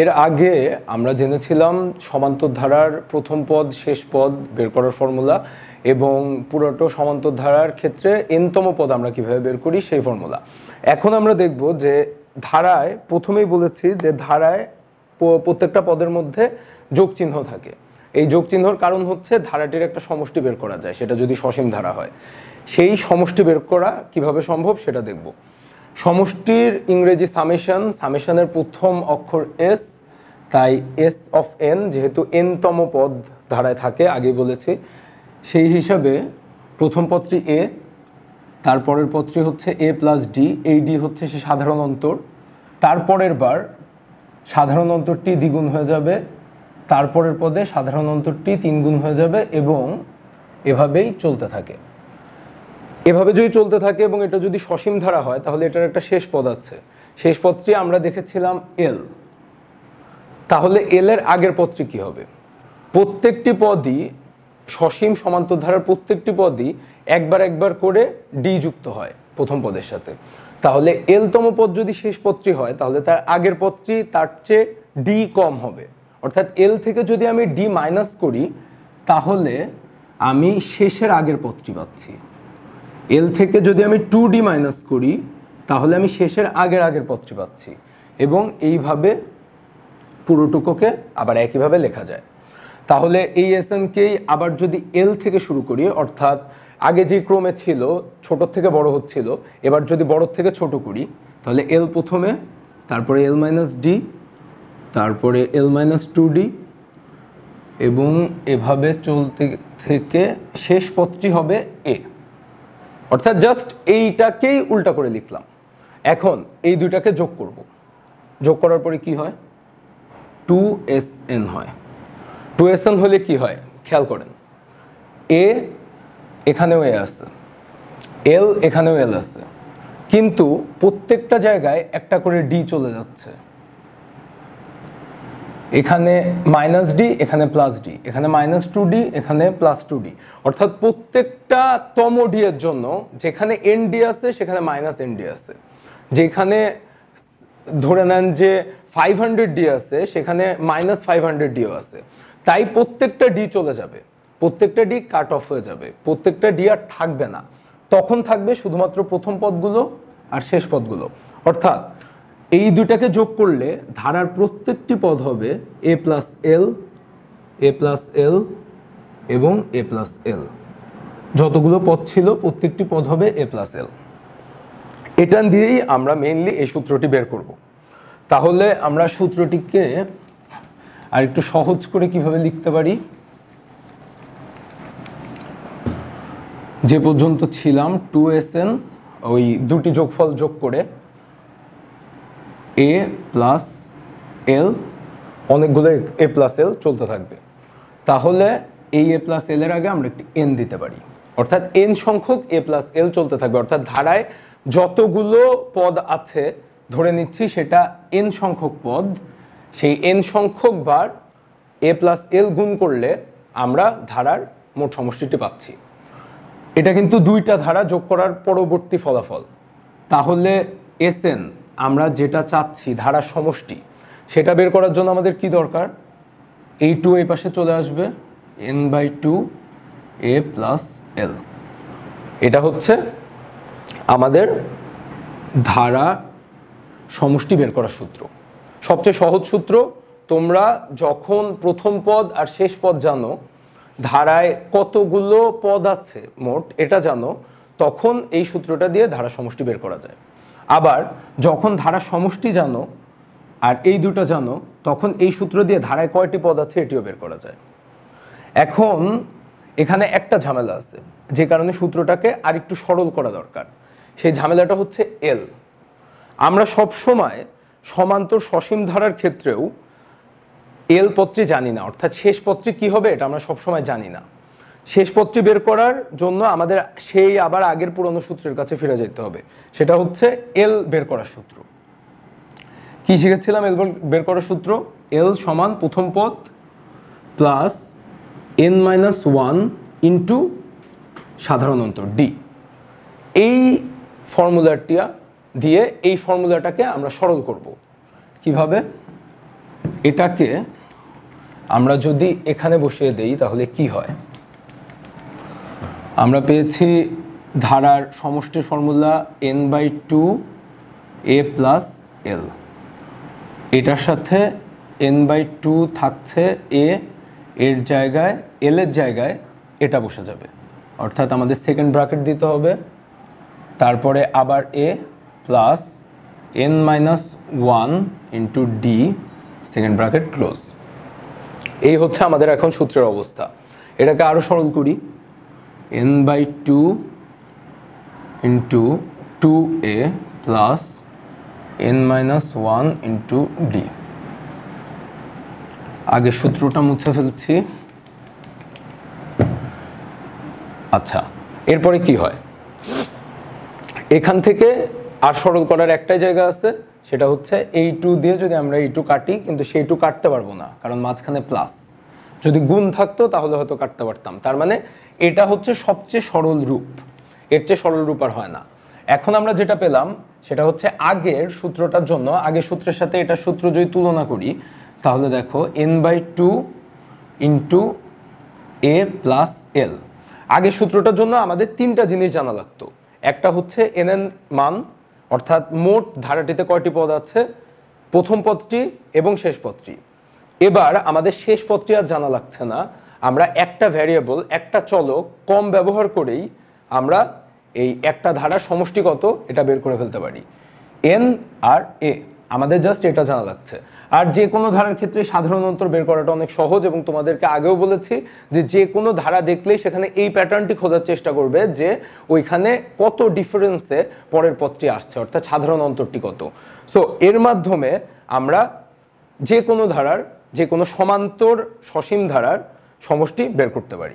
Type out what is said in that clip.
এর আগে আমরা জেনেছিলাম সমান্তর ধারার প্রথম পদ, শেষ পদ বের করার ফর্মুলা এবং পুরোটো সমান্তর ধারার ক্ষেত্রে এনতম পদ আমরা কীভাবে বের করি সেই ফর্মুলা। এখন আমরা দেখব যে ধারায়, প্রথমেই বলেছি যে ধারায় প্রত্যেকটা পদের মধ্যে যোগ চিহ্ন থাকে। এই যোগ চিহ্নর কারণ হচ্ছে ধারাটির একটা সমষ্টি বের করা যায়, সেটা যদি সসীম ধারা হয়। সেই সমষ্টি বের করা কীভাবে সম্ভব সেটা দেখব। সমষ্টির ইংরেজি সামেশন, সামেশনের প্রথম অক্ষর এস তাই এস অফ এন যেহেতু এন তম পদ ধারায় থাকে, আগে বলেছি, সেই হিসাবে প্রথম পদটি এ তারপরের পদটি হচ্ছে এ প্লাস ডি এই ডি হচ্ছে সে সাধারণ অন্তর, তারপরের বার সাধারণ অন্তরটি দ্বিগুণ হয়ে যাবে, তারপরের পদে সাধারণ অন্তরটি তিনগুণ হয়ে যাবে এবং এভাবেই চলতে থাকে। এভাবে যদি চলতে থাকে এবং এটা যদি সসীম ধারা হয়, তাহলে এটার একটা শেষ পদ আছে। শেষ পদটি আমরা দেখেছিলাম এল তাহলে এল এর আগের পদটি কি হবে? প্রত্যেকটি পদই সসীম সমান্তর ধারার প্রত্যেকটি পদই একবার একবার করে ডি যুক্ত হয় প্রথম পদের সাথে। তাহলে এল তম পদ যদি শেষ পদটি হয়, তাহলে তার আগের পদটি তার চেয়ে ডি কম হবে। অর্থাৎ এল থেকে যদি আমি ডি মাইনাস করি, তাহলে আমি শেষের আগের পদটি পাচ্ছি। এল থেকে যদি আমি টু ডি মাইনাস করি, তাহলে আমি শেষের আগের আগের পদটি পাচ্ছি। এবং এইভাবে পুরোটুকুকে আবার একইভাবে লেখা যায়। তাহলে এই এসএনকেই আবার যদি এল থেকে শুরু করি, অর্থাৎ আগে যে ক্রমে ছিল, ছোট থেকে বড় হচ্ছিল, এবার যদি বড় থেকে ছোট করি, তাহলে এল প্রথমে, তারপরে এল মাইনাস ডি তারপরে এল মাইনাস টু ডি এবং এভাবে চলতে থেকে শেষ পদটি হবে এ অর্থাৎ জাস্ট এইটাকেই উল্টা করে লিখলাম। এখন এই দুইটাকে যোগ করব। যোগ করার পরে কি হয়? টু এস এন হয়। টু এস এন হলে কি হয়? খেয়াল করেন। এ এখানেও এ আছে। এল এখানেও এল আছে। কিন্তু প্রত্যেকটা জায়গায় একটা করে ডি চলে যাচ্ছে। এখানে মাইনাস ডি এখানে প্লাস ডি এখানে মাইনাস টু ডি এখানে প্লাস টু ডি অর্থাৎ প্রত্যেকটা তম ডি এর জন্য যেখানে এন ডি আছে, সেখানে মাইনাস এন ডি আছে। যেখানে ধরে নেন যে ফাইভ হান্ড্রেড ডি আছে, সেখানে মাইনাস ফাইভ হান্ড্রেড ডিও আছে। তাই প্রত্যেকটা ডি চলে যাবে। প্রত্যেকটা ডি কাট অফ হয়ে যাবে। প্রত্যেকটা ডি আর থাকবে না। তখন থাকবে শুধুমাত্র প্রথম পদগুলো আর শেষ পদগুলো। অর্থাৎ এই দুটাকে যোগ করলে ধারার প্রত্যেকটি পদ হবে এ প্লাস এল এ প্লাস এল এবং এ প্লাস এল যতগুলো পদ ছিল, প্রত্যেকটি পদ হবে এ প্লাস এল এটা দিয়েই আমরা মেইনলি এই সূত্রটি বের করব। তাহলে আমরা সূত্রটিকে আর একটু সহজ করে কীভাবে লিখতে পারি? যে পর্যন্ত ছিলাম টু এস এন ওই দুটি যোগফল যোগ করে এ প্লাস এল অনেকগুলো এ প্লাস এল চলতে থাকবে। তাহলে এই এ প্লাস এল এর আগে আমরা একটি এন দিতে পারি। অর্থাৎ এন সংখ্যক এ প্লাস এল চলতে থাকবে। অর্থাৎ ধারায় যতগুলো পদ আছে, ধরে নিচ্ছি সেটা এন সংখ্যক পদ। সেই এন সংখ্যক বার এ প্লাস এল গুণ করলে আমরা ধারার মোট সমষ্টিটি পাচ্ছি। এটা কিন্তু দুইটা ধারা যোগ করার পরবর্তী ফলাফল। তাহলে এস এন আমরা যেটা চাচ্ছি, ধারা সমষ্টি, সেটা বের করার জন্য আমাদের কি দরকার? এই টু এই পাশে চলে আসবে n by two a plus l এটা হচ্ছে আমাদের ধারা সমষ্টি বের করার সূত্র। সবচেয়ে সহজ সূত্র, তোমরা যখন প্রথম পদ আর শেষ পদ জানো, ধারায় কতগুলো পদ আছে মোট, এটা জানো, তখন এই সূত্রটা দিয়ে ধারা সমষ্টি বের করা যায়। আবার যখন ধারা সমষ্টি জানো আর এই দুটো জানো, তখন এই সূত্র দিয়ে ধারায় কয়টি পদ আছে এটিও বের করা যায়। এখন এখানে একটা ঝামেলা আছে, যে কারণে সূত্রটাকে আরেকটু সরল করা দরকার। সেই ঝামেলাটা হচ্ছে এল আমরা সব সময় সমান্তর সসীম ধারার ক্ষেত্রেও এল পত্রে জানি না, অর্থাৎ শেষ পত্রে কি হবে এটা আমরা সবসময় জানি না। শেষ পত্রে বের করার জন্য আমাদের সেই আবার আগের পুরনো সূত্রের কাছে ফিরে যেতে হবে। সেটা হচ্ছে এল বের করার সূত্র। কি শিখেছিলাম এল বের করার সূত্র? এল সমান প্রথম পদ plus n minus one into সাধারণ অন্তর ডি এই ফর্মুলাটা দিয়ে এই ফর্মুলাটাকে আমরা সরল করব। কীভাবে? এটাকে আমরা যদি এখানে বসিয়ে দেই তাহলে কি হয়? আমরা পেয়েছি ধারার সমষ্টির formula n by two a plus l এটার সাথে এন বাই টু থাকছে এ এর জায়গায় এল এর জায়গায় এটা বসে যাবে। অর্থাৎ আমাদের সেকেন্ড ব্র্যাকেট দিতে হবে। তারপরে আবার a plus n minus one into d second bracket close এই হচ্ছে আমাদের এখন সূত্রের অবস্থা। এটাকে আরও সরল করি। By two into two a plus n minus one into d আগে সূত্রটা মুছে ফেলছি। আচ্ছা এরপরে কি হয়? এখান থেকে আর সরল করার একটাই জায়গা আছে, সেটা হচ্ছে এই টু দিয়ে যদি আমরা এই টু কাটি, কিন্তু সেই টু কাটতে পারব না, কারণ মাঝখানে প্লাস যদি গুণ থাকতো, তাহলে হয়তো কাটতে পারতাম। তার মানে এটা হচ্ছে সবচেয়ে সরল রূপ। এর চেয়ে সরল রূপ আর হয় না। এখন আমরা যেটা পেলাম, সেটা হচ্ছে আগের সূত্রটার জন্য, আগের সূত্রের সাথে এটা সূত্র যদি তুলনা করি, তাহলে দেখো n by two into a plus l. আগের সূত্রটার জন্য আমাদের তিনটা জিনিস জানা লাগতো। একটা হচ্ছে এন এন মান, অর্থাৎ মোট ধারাটিতে কয়টি পদ আছে? প্রথম পদটি এবং শেষ পদটি। এবার আমাদের শেষ পদটি আর জানা লাগছে না। আমরা একটা ভ্যারিয়েবল একটা চলক কম ব্যবহার করেই আমরা এই একটা ধারার সমষ্টি কত এটা বের করে ফেলতে পারি। এন আর এ আমাদের জাস্ট এটা জানা লাগছে। আর যে কোনো ধারার ক্ষেত্রে সাধারণ অন্তর বের করাটা অনেক সহজ এবং তোমাদেরকে আগেও বলেছি যে যে কোনো ধারা দেখলেই সেখানে এই প্যাটার্নটি খোঁজার চেষ্টা করবে যে ওইখানে কত ডিফারেন্সে পরের পথটি আসছে, অর্থাৎ সাধারণ অন্তরটি কত। সো এর মাধ্যমে আমরা যে কোনো ধারার যে কোনো সমান্তর সসীম ধারার সমষ্টি বের করতে পারি।